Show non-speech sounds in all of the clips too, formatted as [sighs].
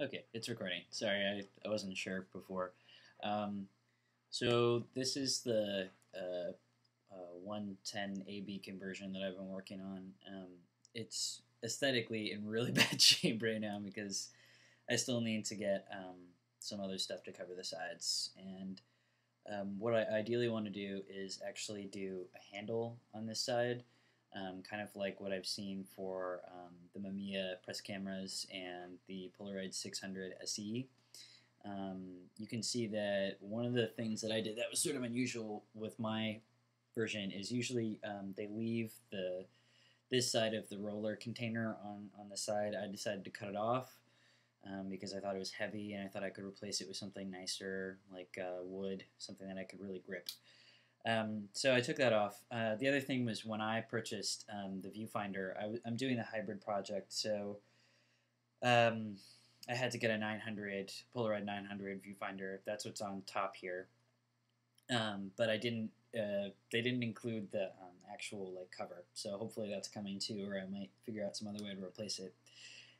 Okay, it's recording. Sorry, I, I wasn't sure before. Um, so this is the uh, uh, 110 AB conversion that I've been working on. Um, it's aesthetically in really [laughs] bad shape right now because I still need to get um, some other stuff to cover the sides. And um, what I ideally want to do is actually do a handle on this side um, kind of like what I've seen for um, the Mamiya press cameras and the Polaroid 600 SE. Um, you can see that one of the things that I did that was sort of unusual with my version is usually um, they leave the this side of the roller container on, on the side. I decided to cut it off um, because I thought it was heavy and I thought I could replace it with something nicer like uh, wood, something that I could really grip. Um, so I took that off. Uh, the other thing was when I purchased um, the viewfinder, i w- I'm doing the hybrid project, so um, I had to get a 900 Polaroid 900 viewfinder. That's what's on top here. Um, but I didn't. Uh, they didn't include the um, actual like cover, so hopefully that's coming too, or I might figure out some other way to replace it.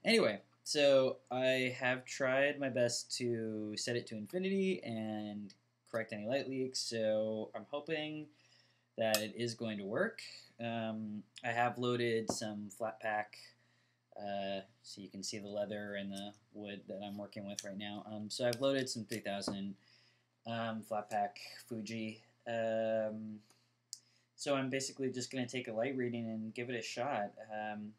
Anyway, so I have tried my best to set it to infinity and correct any light leaks. So I'm hoping that it is going to work. Um, I have loaded some flat pack, uh, so you can see the leather and the wood that I'm working with right now. Um, so I've loaded some 3000 um, flat pack Fuji. Um, so I'm basically just going to take a light reading and give it a shot. Um,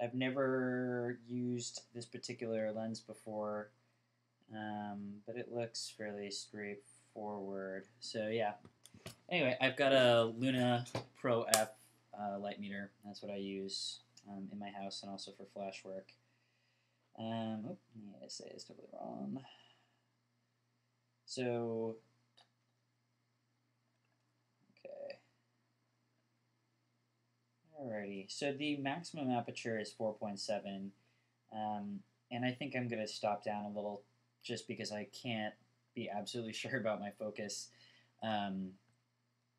I've never used this particular lens before. Um, but it looks fairly straightforward. So yeah. Anyway, I've got a Luna Pro F uh, light meter. That's what I use um, in my house and also for flash work. Um, oh, yeah, I say it's totally wrong. So, okay. Alrighty, so the maximum aperture is 4.7, um, and I think I'm going to stop down a little just because I can't be absolutely [laughs] sure about my focus. Um,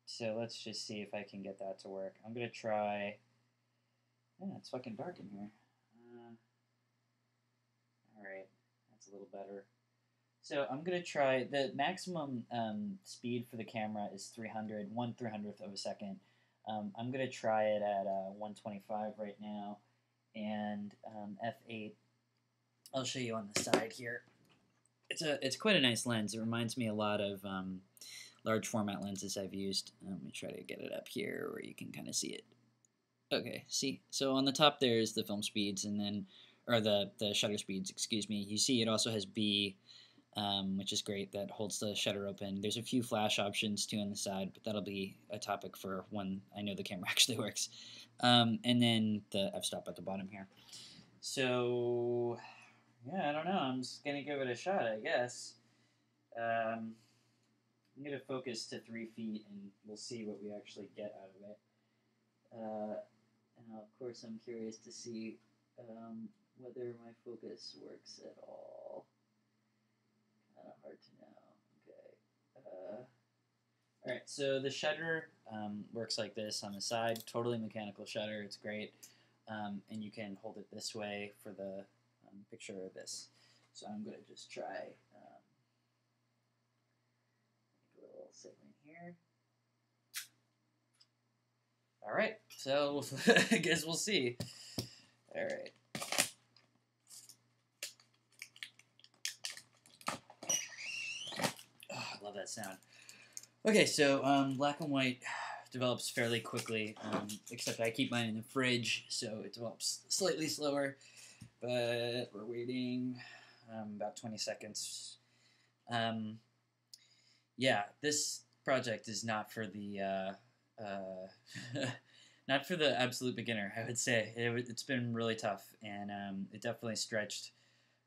so let's just see if I can get that to work. I'm going to try... Yeah, it's fucking dark in here. Uh, Alright, that's a little better. So I'm going to try... The maximum um, speed for the camera is 300, 1 300th of a second. Um, I'm going to try it at uh, 125 right now. And um, F8, I'll show you on the side here it's a it's quite a nice lens. It reminds me a lot of um, large format lenses I've used. Um, let me try to get it up here where you can kind of see it. Okay, see. So on the top there is the film speeds, and then or the the shutter speeds. Excuse me. You see it also has B. Um, which is great. That holds the shutter open. There's a few flash options too on the side, but that'll be a topic for when I know the camera [laughs] actually works. Um, and then the f-stop at the bottom here. So yeah, I don't know. I'm just gonna give it a shot, I guess. Um, I'm gonna focus to three feet, and we'll see what we actually get out of it. Uh, and of course, I'm curious to see um, whether my focus works at all. Kind of hard to know. Okay. Uh, all right. So the shutter um, works like this on the side. Totally mechanical shutter. It's great. Um, and you can hold it this way for the um, picture of this. So I'm going to just try um, a little segment here. All right, so [laughs] I guess we'll see. All right. Oh, I love that sound. Okay, so um, black and white [sighs] develops fairly quickly, um, except I keep mine in the fridge, so it develops slightly slower but we're waiting um, about 20 seconds. Um, yeah, this project is not for the uh, uh, [laughs] not for the absolute beginner. I would say it, has been really tough, and um, it definitely stretched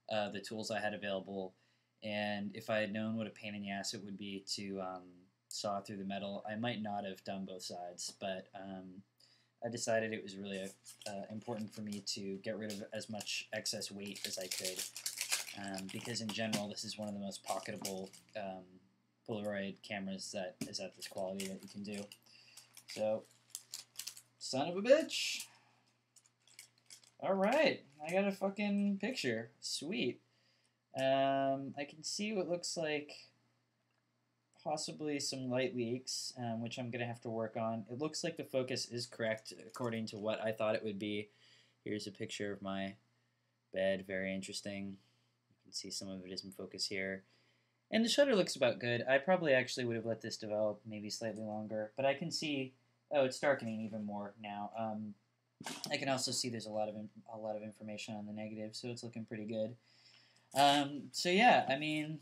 uh, the tools I had available. And if I had known what a pain in the ass it would be to um, saw through the metal, I might not have done both sides. But um, I decided it was really uh, important for me to get rid of as much excess weight as I could, um, because in general, this is one of the most pocketable um, Polaroid cameras that is at this quality that you can do. So, son of a bitch. All right, I I got a fucking picture. Sweet. Um, I can see what looks like possibly some light leaks, um, which I'm going to have to work on. It looks like the focus is correct according to what I thought it would be. Here's a picture of my bed. Very interesting. You can see some of it is in focus here. And the shutter looks about good. I probably actually would have let this develop maybe slightly longer, but I can see, oh, it's darkening even more now. Um, I can also see there's a lot of a lot of information on the negative, so it's looking pretty good. Um, so yeah, I mean,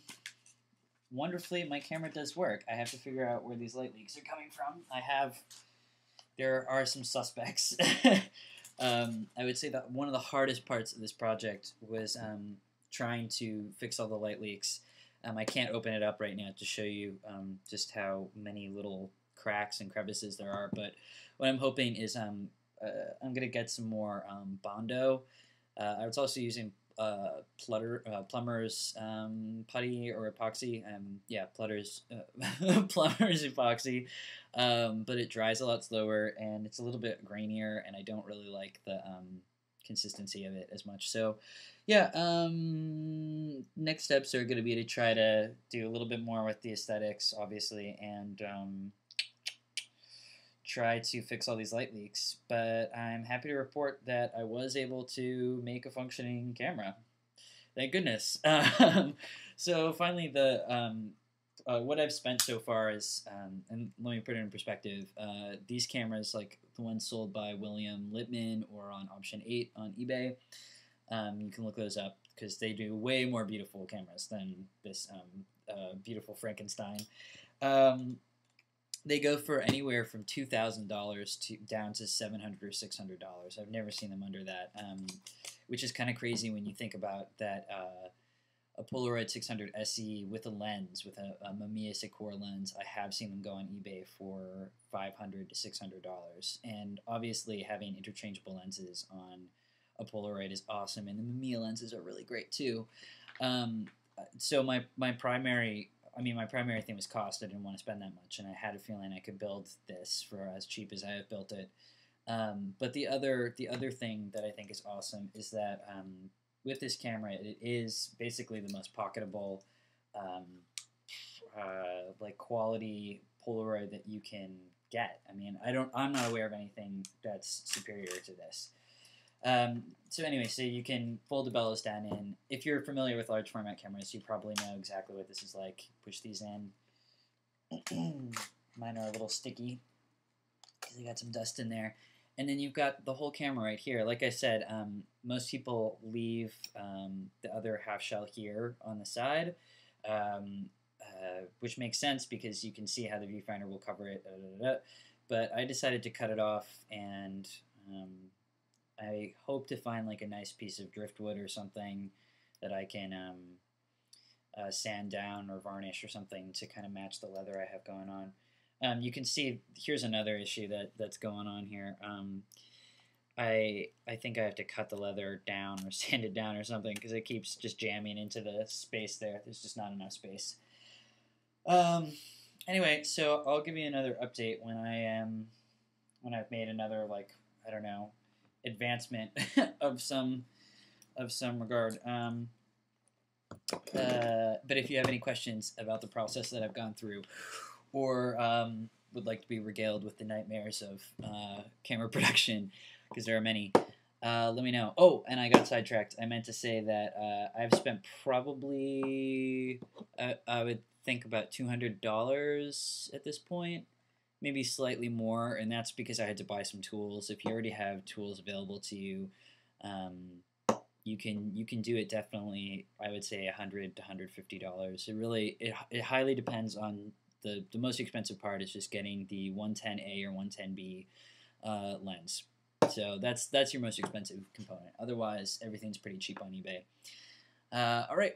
wonderfully, my camera does work. I have to figure out where these light leaks are coming from. I have, there are some suspects. [laughs] um, I would say that one of the hardest parts of this project was um, trying to fix all the light leaks. Um, I can't open it up right now to show you um, just how many little cracks and crevices there are, but what I'm hoping is um, uh, I'm going to get some more um, Bondo. Uh, I was also using uh, Plutter, uh, Plumber's um, putty or epoxy. Um, yeah, Plutter's uh, [laughs] Plumber's epoxy, um, but it dries a lot slower and it's a little bit grainier, and I don't really like the um, consistency of it as much. So, yeah, um, next steps are going to be to try to do a little bit more with the aesthetics, obviously, and um, try to fix all these light leaks, but I'm happy to report that I was able to make a functioning camera. Thank goodness. [laughs] Um, so finally, the um, uh, what I've spent so far is, um, and let me put it in perspective. Uh, these cameras, like the ones sold by William Littman or on Option Eight on eBay, um, you can look those up because they do way more beautiful cameras than this um, uh, beautiful Frankenstein. Um, they go for anywhere from two thousand dollars to down to seven hundred or six hundred dollars. I've never seen them under that, um, which is kind of crazy when you think about that. Uh, a Polaroid 600 SE with a lens, with a, a Mamiya Sekor lens, I have seen them go on eBay for 500 to 600 dollars. And obviously, having interchangeable lenses on a Polaroid is awesome, and the Mamiya lenses are really great too. Um, so my my primary I mean, my primary thing was cost. I didn't want to spend that much, and I had a feeling I could build this for as cheap as I have built it. Um, but the other the other thing that I think is awesome is that um, with this camera, it is basically the most pocketable, um, uh, like quality Polaroid that you can get. I mean, I don't. I'm not aware of anything that's superior to this. Um, so anyway, so you can fold the bellows down in. If you're familiar with large format cameras, you probably know exactly what this is like. Push these in. [clears throat] Mine are a little sticky because they got some dust in there. And then you've got the whole camera right here. Like I said, um, most people leave um, the other half shell here on the side, um, uh, which makes sense because you can see how the viewfinder will cover it. Da, da, da, but I decided to cut it off and um, I hope to find like a nice piece of driftwood or something that I can um, uh, sand down or varnish or something to kind of match the leather I have going on. Um, you can see here's another issue that that's going on here. Um, I I think I have to cut the leather down or [laughs] sand it down or something because it keeps just jamming into the space there. There's just not enough space. Um, anyway, so I'll give you another update when I am when I've made another like I don't know advancement [laughs] of some of some regard. Um, uh, but if you have any questions about the process that I've gone through, or um, would like to be regaled with the nightmares of uh, camera [laughs] production, because there are many, uh, let me know. Oh, and I got sidetracked. I meant to say that uh, I've spent probably, I would think about two hundred dollars at this point maybe slightly more, and that's because I had to buy some tools. If you already have tools available to you, um, you can you can do it definitely. I would say a hundred to hundred fifty dollars. It really it, it highly depends on the the most expensive part is just getting the 110A or 110B uh, lens. So that's that's your most expensive component. Otherwise, everything's pretty cheap on eBay. Uh, all right,